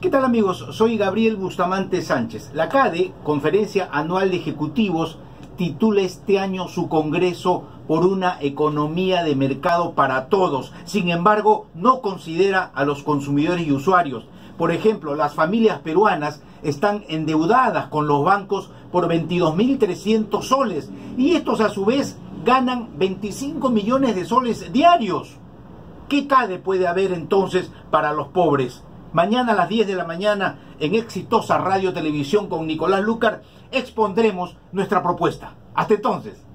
¿Qué tal amigos? Soy Gabriel Bustamante Sánchez. La CADE, Conferencia Anual de Ejecutivos, titula este año su Congreso por una economía de mercado para todos. Sin embargo, no considera a los consumidores y usuarios. Por ejemplo, las familias peruanas están endeudadas con los bancos por 22.300 soles y estos a su vez ganan 25 millones de soles diarios. ¿Qué CADE puede haber entonces para los pobres? Mañana a las 10 de la mañana en Exitosa Radio Televisión con Nicolás Lucar expondremos nuestra propuesta. Hasta entonces.